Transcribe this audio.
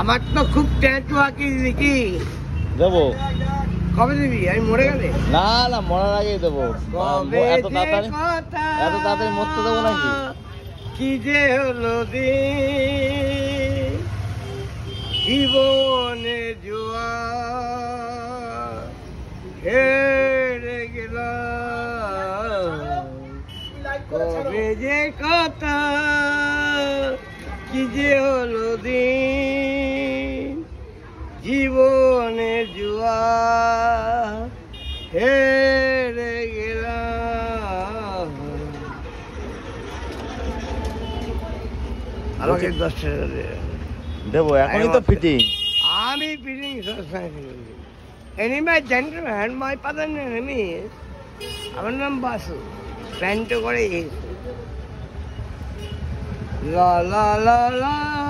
আমার তো খুব ট্যাটু আঁকি দেখি দেবো। কবে দিবি আমি মরে গেলে? না না মরার আগেই দেবো। এত তাড়াতাড়ি এত তাড়াতাড়ি মরতে দেবো নাকি? কি যে হলো জীবনে জোয়া হেরে গেলাম। কবে যে কথা কি যে হলো দিন? জীবনে জুয়া হেরে গেলাম। আমাকে দশ টাকা দে। দেবো এখনই তো ফিটিং আমি ফিটিং এনিমাই জেন্টলম্যান মাই পাদার নেমি আমার নাম বাসু। প্যান্ট করে লা লা লা লা।